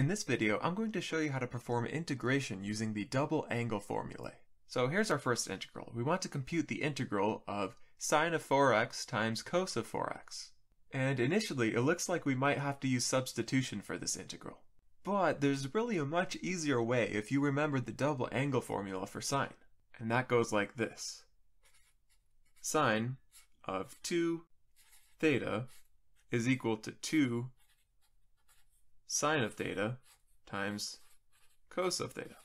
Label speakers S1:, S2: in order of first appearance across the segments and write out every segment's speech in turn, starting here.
S1: In this video, I'm going to show you how to perform integration using the double angle formulae. So here's our first integral. We want to compute the integral of sine of 4x times cos of 4x. And initially, it looks like we might have to use substitution for this integral. But there's really a much easier way if you remember the double angle formula for sine. And that goes like this. Sine of 2 theta is equal to 2 sine of theta times cos of theta.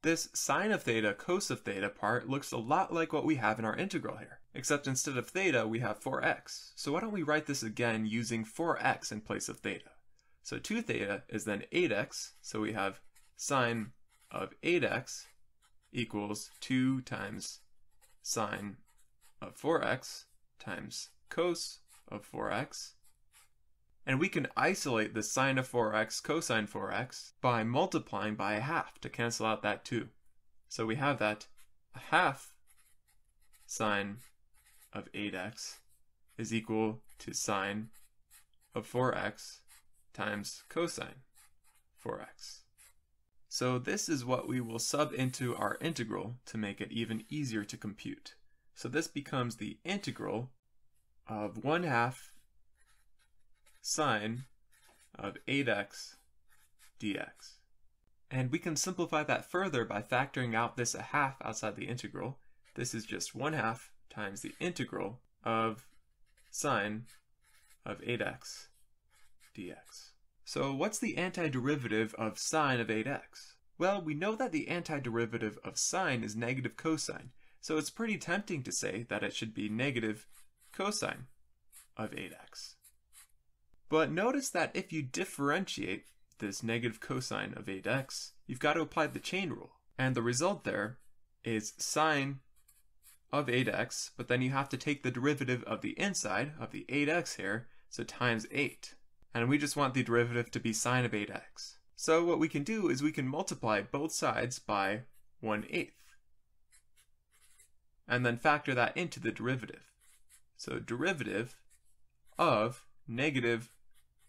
S1: This sine of theta, cos of theta part looks a lot like what we have in our integral here, except instead of theta we have 4x. So why don't we write this again using 4x in place of theta. So 2 theta is then 8x, so we have sine of 8x equals 2 times sine of 4x times cos of 4x. And we can isolate the sine of 4x cosine 4x by multiplying by a half to cancel out that 2. So we have that a half sine of 8x is equal to sine of 4x times cosine 4x. So this is what we will sub into our integral to make it even easier to compute. So this becomes the integral of 1 half sine of 8x dx. And we can simplify that further by factoring out this a half outside the integral. This is just 1 half times the integral of sine of 8x dx. So what's the antiderivative of sine of 8x? Well, we know that the antiderivative of sine is negative cosine, so it's pretty tempting to say that it should be negative cosine of 8x. But notice that if you differentiate this negative cosine of 8x, you've got to apply the chain rule. And the result there is sine of 8x, but then you have to take the derivative of the inside of the 8x here, so times 8. And we just want the derivative to be sine of 8x. So what we can do is we can multiply both sides by 1 eighth and then factor that into the derivative. So derivative of negative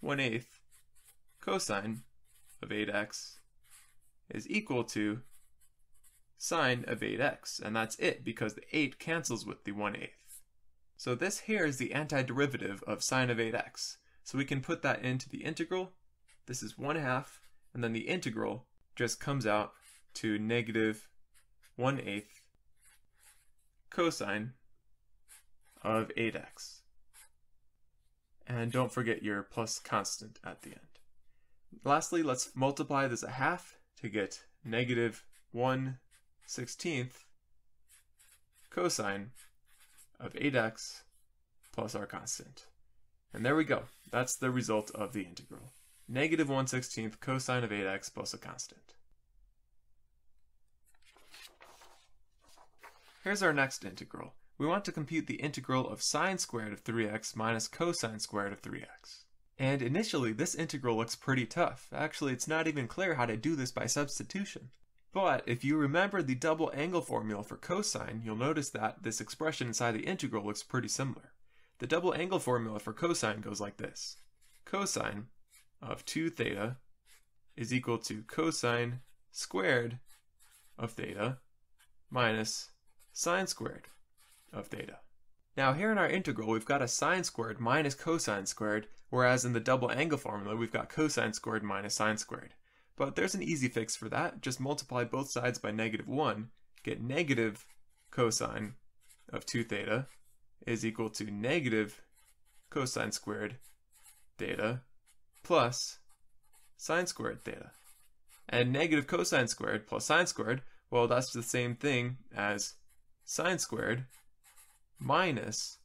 S1: 1 eighth cosine of 8x is equal to sine of 8x, and that's it because the 8 cancels with the 1 eighth. So this here is the antiderivative of sine of 8x. So we can put that into the integral. This is 1 half, and then the integral just comes out to negative 1 eighth cosine of 8x. And don't forget your plus constant at the end. Lastly, let's multiply this a half to get negative 1 16th cosine of 8x plus our constant. And there we go. That's the result of the integral. Negative 1 16th cosine of 8x plus a constant. Here's our next integral. We want to compute the integral of sine squared of 3x minus cosine squared of 3x. And initially, this integral looks pretty tough. Actually, it's not even clear how to do this by substitution. But if you remember the double angle formula for cosine, you'll notice that this expression inside the integral looks pretty similar. The double angle formula for cosine goes like this. Cosine of 2 theta is equal to cosine squared of theta minus sine squared of theta. Now here in our integral, we've got a sine squared minus cosine squared, whereas in the double angle formula, we've got cosine squared minus sine squared. But there's an easy fix for that. Just multiply both sides by negative 1, get negative cosine of 2 theta is equal to negative cosine squared theta plus sine squared theta. And negative cosine squared plus sine squared, well, that's the same thing as sine squared minus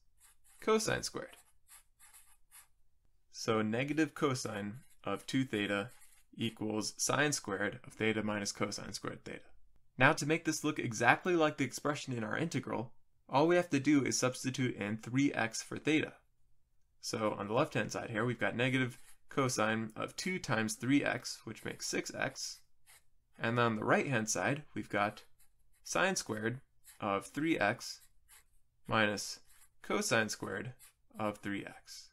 S1: cosine squared. So negative cosine of 2 theta equals sine squared of theta minus cosine squared theta. Now to make this look exactly like the expression in our integral, all we have to do is substitute in 3x for theta. So on the left hand side here, we've got negative cosine of 2 times 3x, which makes 6x. And on the right hand side, we've got sine squared of 3x minus cosine squared of 3x.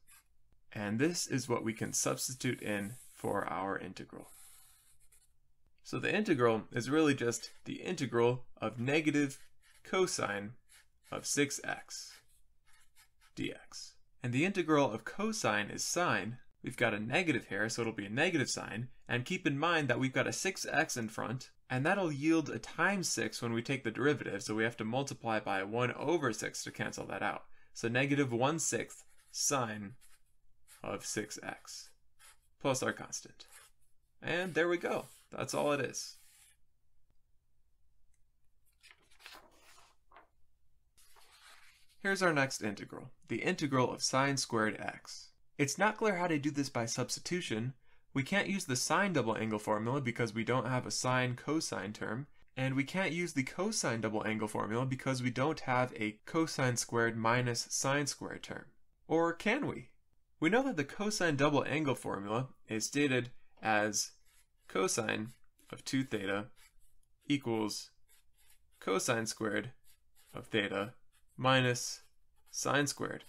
S1: And this is what we can substitute in for our integral. So the integral is really just the integral of negative cosine of 6x dx. And the integral of cosine is sine. We've got a negative here, so it'll be a negative sign. And keep in mind that we've got a 6x in front, and that'll yield a times 6 when we take the derivative, so we have to multiply by 1 over 6 to cancel that out. So negative 1 sixth sine of 6x plus our constant. And there we go. That's all it is. Here's our next integral, the integral of sine squared x. It's not clear how to do this by substitution. We can't use the sine double angle formula because we don't have a sine cosine term, and we can't use the cosine double angle formula because we don't have a cosine squared minus sine squared term. Or can we? We know that the cosine double angle formula is stated as cosine of 2 theta equals cosine squared of theta minus sine squared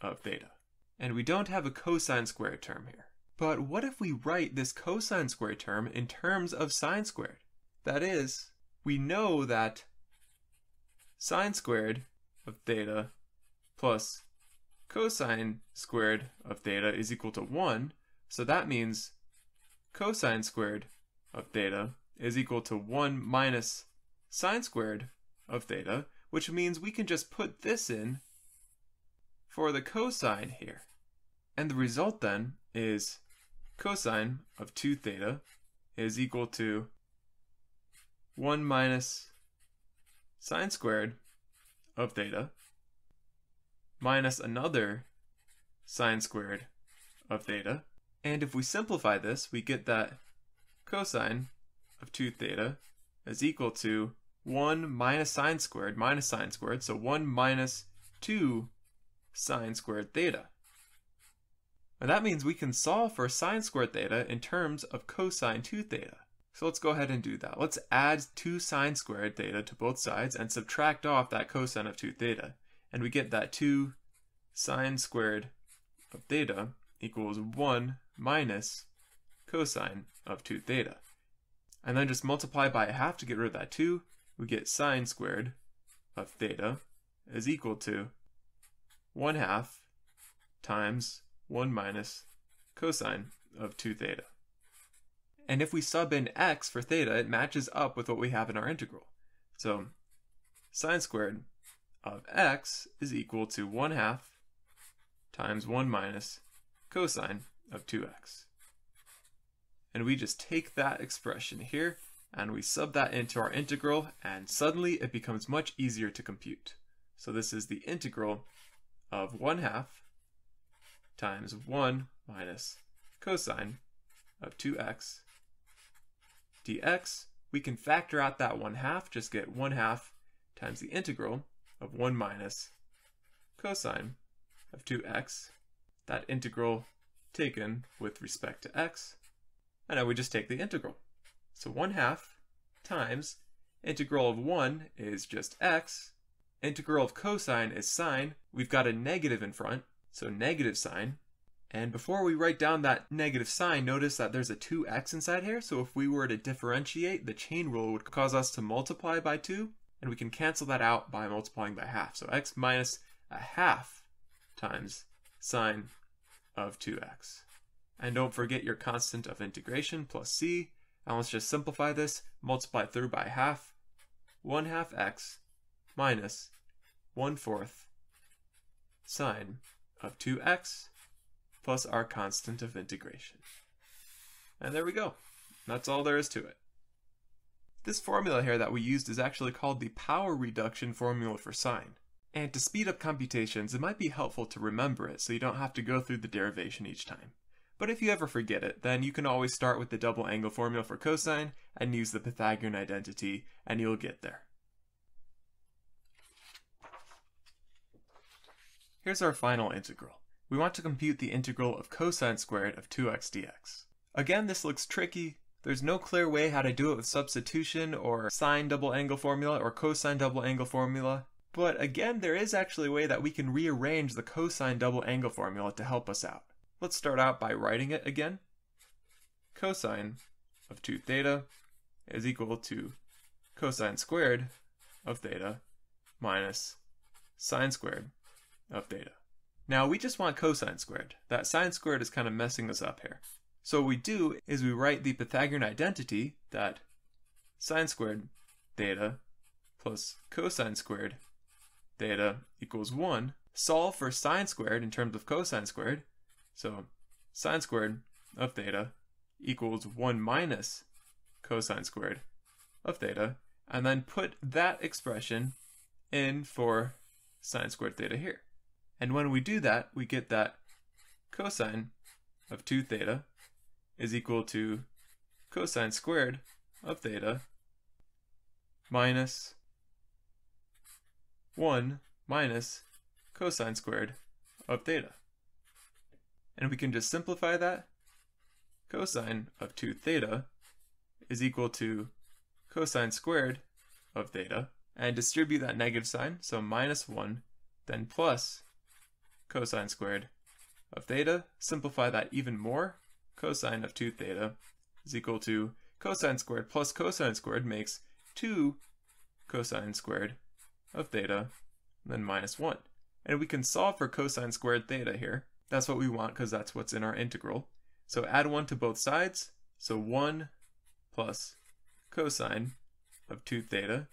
S1: of theta. And we don't have a cosine squared term here. But what if we write this cosine squared term in terms of sine squared? That is, we know that sine squared of theta plus cosine squared of theta is equal to 1. So that means cosine squared of theta is equal to 1 minus sine squared of theta, which means we can just put this in for the cosine here. And the result then is cosine of 2 theta is equal to 1 minus sine squared of theta minus another sine squared of theta. And if we simplify this, we get that cosine of 2 theta is equal to 1 minus sine squared minus sine squared, so 1 minus 2 sine squared theta. And that means we can solve for sine squared theta in terms of cosine 2 theta. So let's go ahead and do that. Let's add 2 sine squared theta to both sides and subtract off that cosine of 2 theta. And we get that 2 sine squared of theta equals 1 minus cosine of 2 theta. And then just multiply by a half to get rid of that 2. We get sine squared of theta is equal to 1 half times 1 minus cosine of 2 theta. And if we sub in x for theta, it matches up with what we have in our integral. So sine squared of x is equal to 1 half times 1 minus cosine of 2x. And we just take that expression here and we sub that into our integral and suddenly it becomes much easier to compute. So this is the integral of 1 half times 1 minus cosine of 2x dx. We can factor out that 1 half, just get 1 half times the integral of 1 minus cosine of 2x. That integral taken with respect to x and now we just take the integral. So 1 half times integral of 1 is just x. Integral of cosine is sine. We've got a negative in front, so negative sine. And before we write down that negative sign, notice that there's a 2x inside here. So if we were to differentiate, the chain rule would cause us to multiply by 2. And we can cancel that out by multiplying by half. So x minus a half times sine of 2x. And don't forget your constant of integration plus c. And let's just simplify this. Multiply through by half. 1 half x minus 1 fourth sine of 2x plus our constant of integration. And there we go. That's all there is to it. This formula here that we used is actually called the power reduction formula for sine. And to speed up computations, it might be helpful to remember it so you don't have to go through the derivation each time. But if you ever forget it, then you can always start with the double angle formula for cosine and use the Pythagorean identity, and you'll get there. Here's our final integral. We want to compute the integral of cosine squared of 2x dx. Again, this looks tricky. There's no clear way how to do it with substitution or sine double angle formula or cosine double angle formula. But again, there is actually a way that we can rearrange the cosine double angle formula to help us out. Let's start out by writing it again. cosine of 2 theta is equal to cosine squared of theta minus sine squared of theta. Now we just want cosine squared. That sine squared is kind of messing us up here. So what we do is we write the Pythagorean identity that sine squared theta plus cosine squared theta equals 1. Solve for sine squared in terms of cosine squared. So sine squared of theta equals 1 minus cosine squared of theta. And then put that expression in for sine squared theta here. And when we do that, we get that cosine of 2 theta is equal to cosine squared of theta minus 1 minus cosine squared of theta. And we can just simplify that. Cosine of 2 theta is equal to cosine squared of theta and distribute that negative sign, so minus 1, then plus cosine squared of theta. Simplify that even more. Cosine of 2 theta is equal to cosine squared plus cosine squared makes 2 cosine squared of theta, then minus 1. And we can solve for cosine squared theta here. That's what we want because that's what's in our integral. So add 1 to both sides. So 1 plus cosine of 2 theta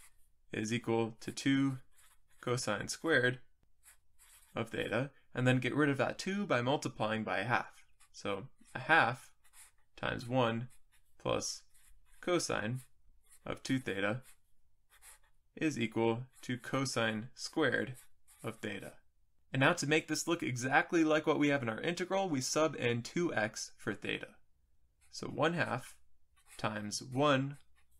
S1: is equal to 2 cosine squared of theta, and then get rid of that 2 by multiplying by a half. So a half times 1 plus cosine of 2 theta is equal to cosine squared of theta. And now to make this look exactly like what we have in our integral, we sub in 2x for theta. So 1 half times 1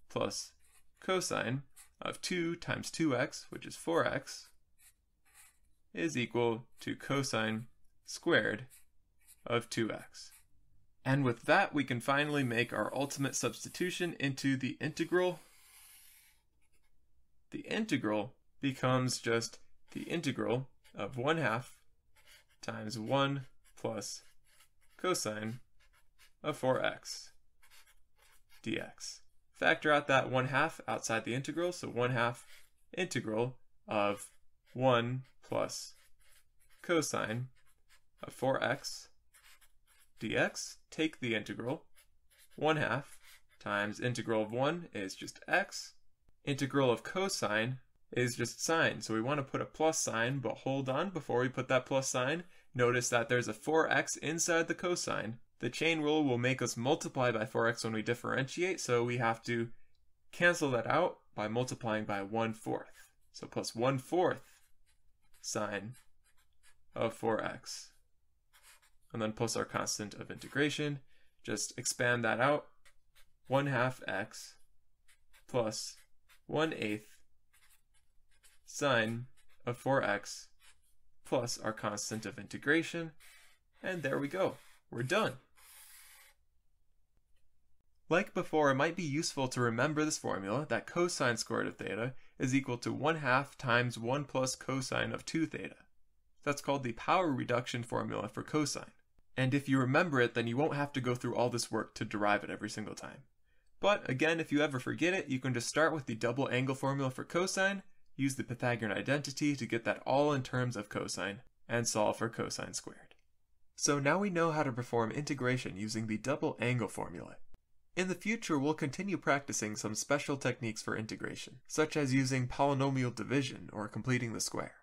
S1: plus cosine of 2 times 2x, which is 4x, is equal to cosine squared of 2x. And with that, we can finally make our ultimate substitution into the integral. The integral becomes just the integral of 1 half times 1 plus cosine of 4x dx. Factor out that 1 half outside the integral, so 1 half integral of 1 plus cosine of 4x dx. Take the integral. 1 half times integral of 1 is just x. Integral of cosine is just sine. So we want to put a plus sign, but hold on before we put that plus sign. Notice that there's a 4x inside the cosine. The chain rule will make us multiply by 4x when we differentiate, so we have to cancel that out by multiplying by 1 fourth. So plus 1 fourth sine of 4x. And then plus our constant of integration. Just expand that out. 1 half x plus 1 eighth sine of 4x plus our constant of integration. And there we go. We're done. Like before, it might be useful to remember this formula that cosine squared of theta is equal to 1 half times 1 plus cosine of 2 theta. That's called the power reduction formula for cosine. And if you remember it, then you won't have to go through all this work to derive it every single time. But again, if you ever forget it, you can just start with the double angle formula for cosine, use the Pythagorean identity to get that all in terms of cosine, and solve for cosine squared. So now we know how to perform integration using the double angle formula. In the future, we'll continue practicing some special techniques for integration, such as using polynomial division or completing the square.